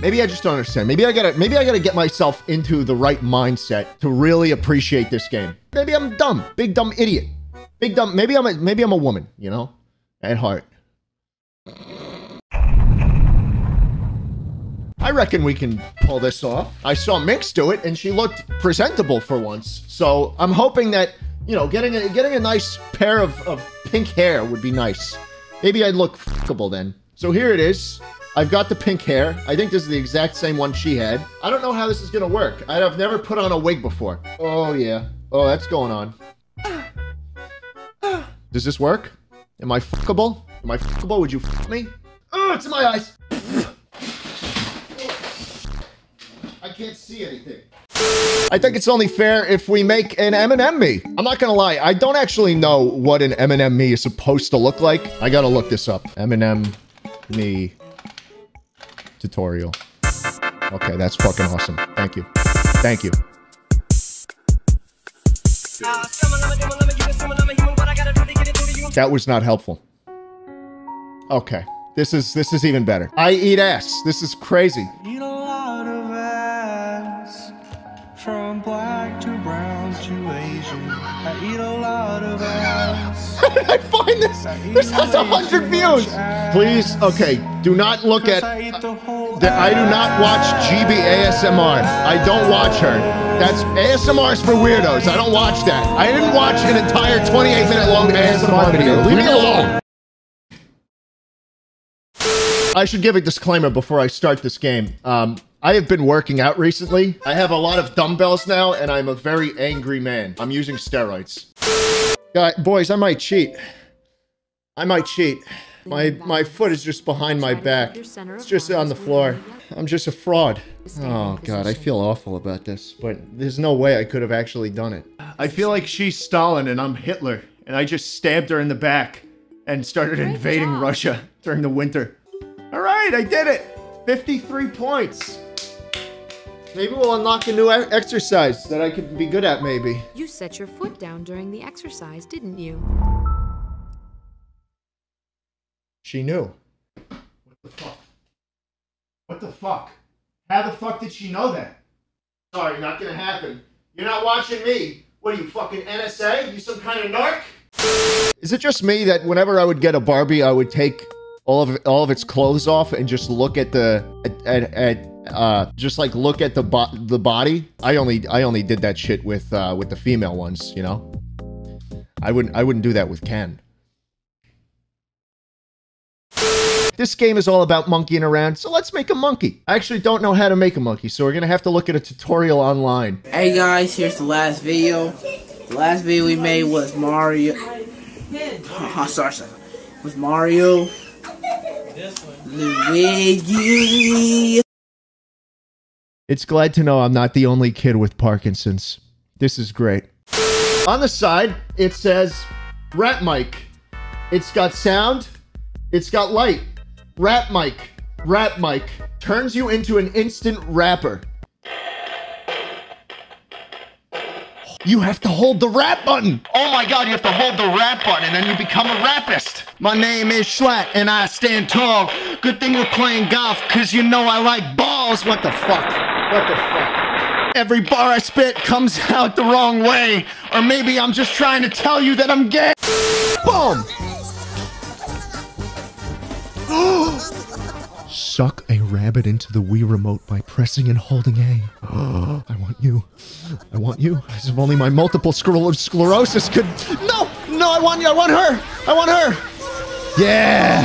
Maybe I just don't understand. Maybe I gotta maybe I gotta get myself into the right mindset to really appreciate this game. Maybe I'm dumb. Big dumb idiot. Big dumb maybe I'm a maybe I'm a woman, you know? At heart. I reckon we can pull this off. I saw Minx do it and she looked presentable for once. So I'm hoping that, you know, getting a getting a nice pair of, of pink hair would be nice. Maybe I'd look fuckable then. So here it is. I've got the pink hair. I think this is the exact same one she had. I don't know how this is gonna work. I've never put on a wig before. Oh yeah. Oh, that's going on. Does this work? Am I fuckable? Am I fuckable? Would you fuck me? Oh, it's in my eyes. I can't see anything. I think it's only fair if we make an M&M me. I'm not gonna lie, I don't actually know what an M&M me is supposed to look like. I gotta look this up. M&M me tutorial. Okay, that's fucking awesome. Thank you. Thank you. That was not helpful. Okay. This is this is even better. I eat ass. This is crazy. Eat a lot of ass. From black to brown to Asian. I eat a lot of ass. Did I find this? This has a hundred views. Please, okay, do not look at. I the I do not watch Gibi ASMR. I don't watch her. That's ASMR's for weirdos. I don't watch that. I didn't watch an entire 28 minute long ASMR video. Leave me alone. I should give a disclaimer before I start this game. Um, I have been working out recently. I have a lot of dumbbells now, and I'm a very angry man. I'm using steroids. Guy, boys, I might cheat. I might cheat. My my foot is just behind my back. It's just on the floor. I'm just a fraud. Oh god, I feel awful about this, but there's no way I could have actually done it. I feel like she's Stalin and I'm Hitler, and I just stabbed her in the back and started invading. Russia during the winter. All right, I did it. 53 points. Maybe we'll unlock a new exercise that I could be good at maybe. You set your foot down during the exercise, didn't you? She knew. What the fuck? What the fuck? How the fuck did she know that? Sorry, not gonna happen. You're not watching me. What are you, fucking NSA? You some kind of narc? Is it just me that whenever I would get a Barbie, I would take all of all of its clothes off and just look at the at, at, uh just like look at the bo- the body? I only I only did that shit with uh with the female ones, you know. I wouldn't I wouldn't do that with Ken. This game is all about monkeying around, so let's make a monkey. I actually don't know how to make a monkey, so we're gonna have to look at a tutorial online. Hey guys, here's the last video. The last video we made was Mario. Oh, sorry, sorry. Was Mario. It's glad to know I'm not the only kid with Parkinson's. This is great. On the side, it says Rat Mic. It's got sound, it's got light. Rat Mic. Rat Mic turns you into an instant rapper. You have to hold the rap button. Oh my god, you have to hold the rap button and then you become a rapist. My name is Schlatt and I stand tall. Good thing we're playing golf cause you know I like balls. What the fuck? What the fuck? Every bar I spit comes out the wrong way. Or maybe I'm just trying to tell you that I'm gay. Boom! Suck a rabbit into the Wii remote by pressing and holding A. I want you. I want you. As if only my multiple scler- sclerosis could. No! No, I want you. I want her. I want her. Yeah.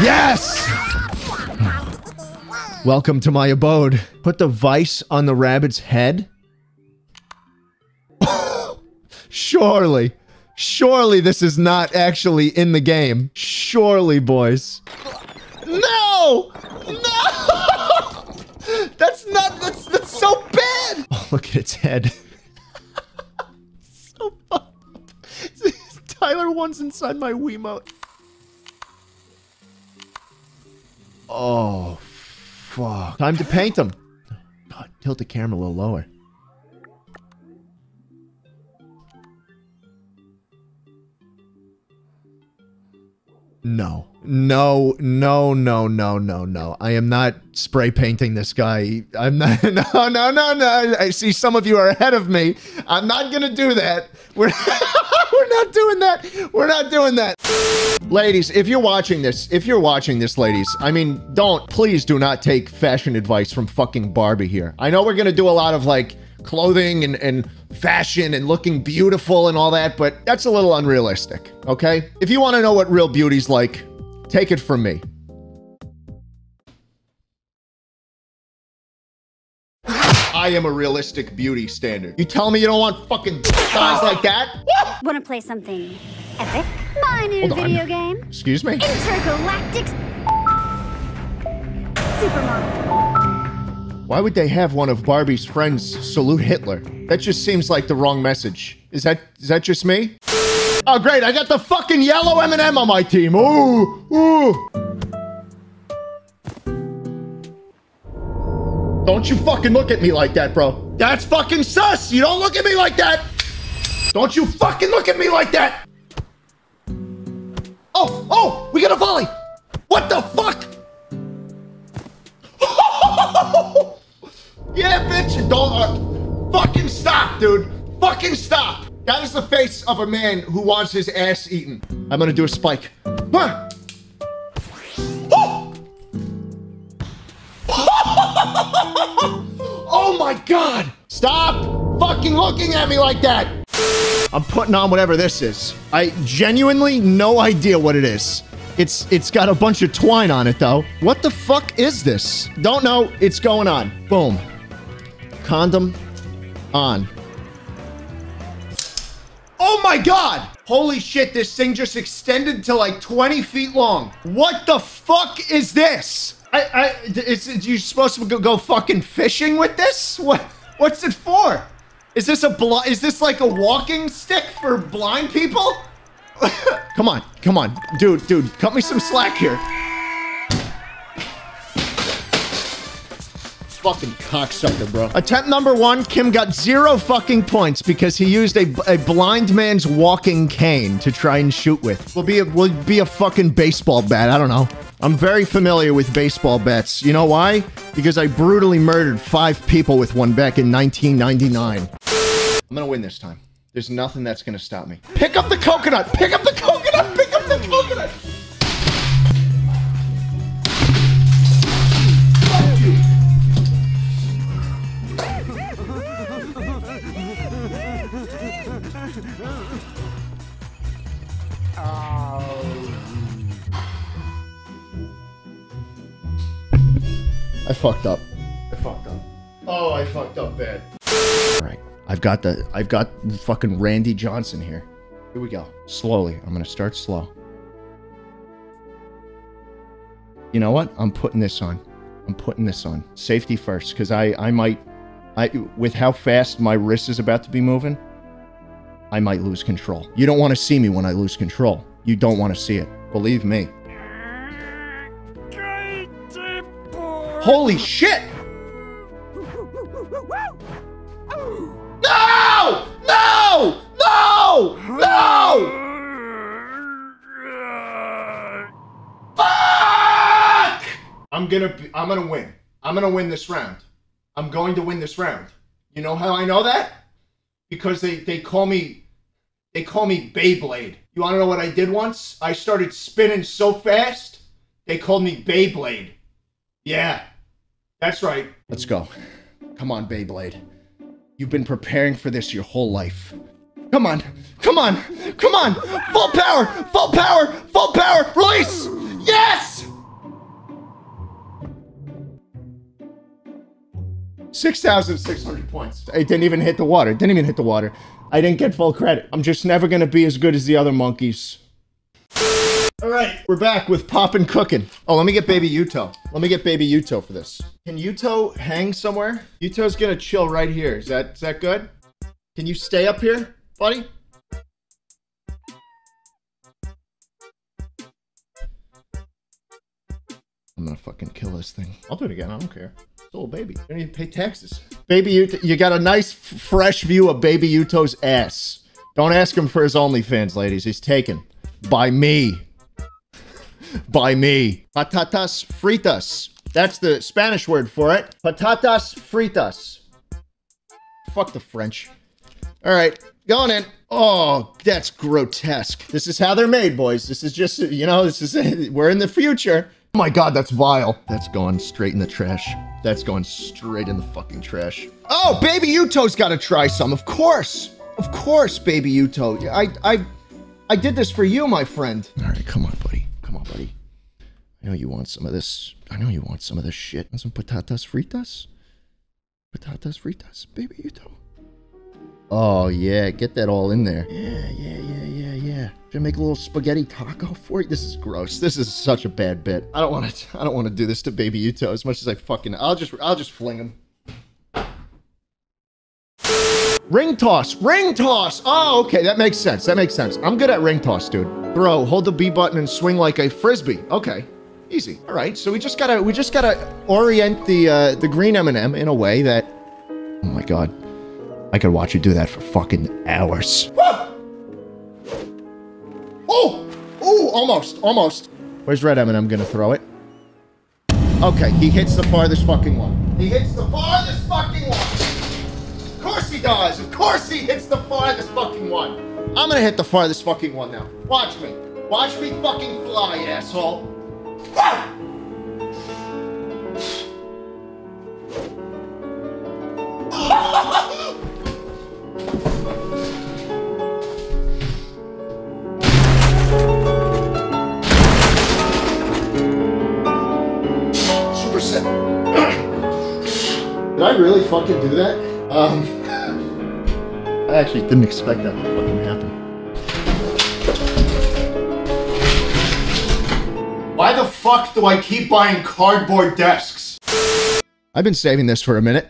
Yes. Welcome to my abode. Put the vice on the rabbit's head. Surely. Surely this is not actually in the game. Surely, boys. No! No! That's not. That's that's so bad. Oh, look at its head. so fucked up. Tyler one's inside my Wiimote. Oh, fuck. Time to paint them. God, tilt the camera a little lower. No. No, no, no, no, no, no. I am not spray painting this guy. I'm not. No, no, no, no. I see some of you are ahead of me. I'm not to do that. We're, we're not doing that. We're not doing that. Ladies, if you're watching this, if you're watching this, ladies, I mean, don't, please do not take fashion advice from fucking Barbie here. I know we're to do a lot of like, clothing and, and fashion and looking beautiful and all that, but that's a little unrealistic, okay? If you want to know what real beauty's like, take it from me. I am a realistic beauty standard. You tell me you don't want fucking guys like that? Want to play something epic? My new Hold on. video game, Excuse me? Intergalactic Supermodel. Why would they have one of Barbie's friends salute Hitler? That just seems like the wrong message. Is that is that just me? Oh great, I got the fucking yellow M&M on my team. Ooh, ooh. Don't you fucking look at me like that, bro. That's fucking sus. You don't look at me like that. Don't you fucking look at me like that. Oh, oh, we got a volley. What the fuck? Don't uh, fucking stop, dude. Fucking stop. That is the face of a man who wants his ass eaten. I'm gonna do a spike. Huh. Oh! oh my god! Stop fucking looking at me like that! I'm putting on whatever this is. I genuinely no idea what it is. It's it's got a bunch of twine on it though. What the fuck is this? Don't know. It's going on. Boom. Condom on. Oh my god! Holy shit, this thing just extended to like 20 feet long. What the fuck is this? I, I, is, is you supposed to go, go fucking fishing with this? What, what's it for? Is this a bl- is this like a walking stick for blind people? come on, come on, dude, dude, cut me some slack here. Fucking cocksucker, bro. Attempt number one, Kim got zero fucking points because he used a, a blind man's walking cane to try and shoot with. Will be a, will be a fucking baseball bat. I don't know. I'm very familiar with baseball bats. You know why? Because I brutally murdered five people with one back in 1999. I'm gonna win this time. There's nothing that's gonna stop me. Pick up the coconut! Pick up the coconut! I fucked up. I fucked up. Oh, I fucked up bad. All right. I've got the I've got fucking Randy Johnson here. Here we go. Slowly. I'm going to start slow. You know what? I'm putting this on. I'm putting this on. Safety first cuz I I might I with how fast my wrist is about to be moving, I might lose control. You don't want to see me when I lose control. You don't want to see it. Believe me. Holy shit! No! No! No! No! Fuck! I'm gonna be, I'm gonna win. I'm gonna win this round. I'm going to win this round. You know how I know that? Because they they call me they call me Beyblade. You wanna know what I did once? I started spinning so fast, they called me Beyblade. Yeah. That's right. Let's go. Come on, Beyblade. You've been preparing for this your whole life. Come on. Come on. Come on. Full power. Full power. Full power. Release. Yes. 6,600 points. I didn't even hit the water. Didn't even hit the water. I didn't get full credit. I'm just never going to be as good as the other monkeys. All right, we're back with Pop and Cooking. Oh, let me get Baby Yuto. Let me get Baby Yuto for this. Can Yuto hang somewhere? Yuto's gonna chill right here. Is that is that good? Can you stay up here, buddy? I'm gonna fucking kill this thing. I'll do it again. I don't care. It's a little baby. You don't even pay taxes. Baby Yuto, you got a nice fresh view of Baby Yuto's ass. Don't ask him for his OnlyFans, ladies. He's taken by me. By me. Patatas fritas. That's the Spanish word for it. Patatas fritas. Fuck the French. All right, going in. Oh, that's grotesque. This is how they're made, boys. This is just, you know, this is, we're in the future. Oh my God, that's vile. That's going straight in the trash. That's going straight in the fucking trash. Oh, Baby Yuto's got to try some. Of course. Of course, Baby Yuto. I, I, I did this for you, my friend. All right, come on, buddy. Come on, buddy. I know you want some of this. I know you want some of this shit. Want some patatas fritas? Patatas fritas, Baby Yuto. Oh yeah, get that all in there. Yeah, yeah, yeah, yeah, yeah. Should I make a little spaghetti taco for you? This is gross. This is such a bad bit. I don't want to. I don't want to do this to Baby Yuto as much as I fucking. I'll just. I'll just fling him. Ring toss, ring toss. Oh, okay, that makes sense. That makes sense. I'm good at ring toss, dude. Throw, hold the B button, and swing like a frisbee. Okay, easy. All right, so we just gotta, we just gotta orient the uh, the green M&M in a way that. Oh my god, I could watch you do that for fucking hours. Oh, oh, almost, almost. Where's red M&M gonna throw it? Okay, he hits the farthest fucking one. He hits the farthest fucking one. Of course he does. Of course he hits the farthest fucking one. I'm gonna hit the farthest fucking one now. Watch me. Watch me fucking fly, asshole. Fucking do that? Um, I actually didn't expect that to fucking happen. Fuck do I keep buying cardboard desks? I've been saving this for a minute.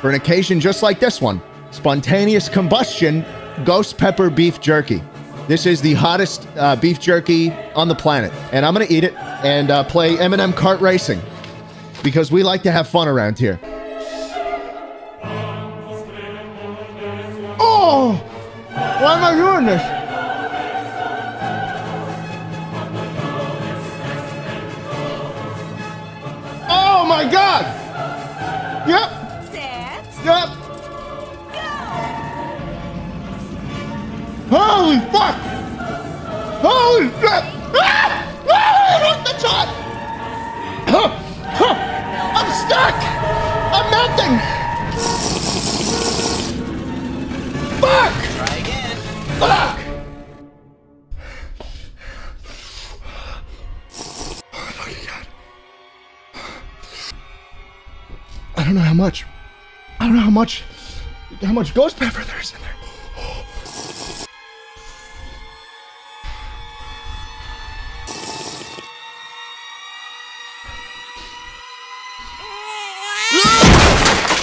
For an occasion just like this one. Spontaneous combustion ghost pepper beef jerky. This is the hottest uh, beef jerky on the planet. And I'm gonna eat it and uh, play M&M kart racing. Because we like to have fun around here. My god! Yep. Set. Yep. Holy fuck! Holy shit! Ah! Ah! Off the top! Huh! Huh! I'm stuck! I'm melting! Fuck! Try again. Fuck! Much. I don't know how much how much ghost pepper there's in there.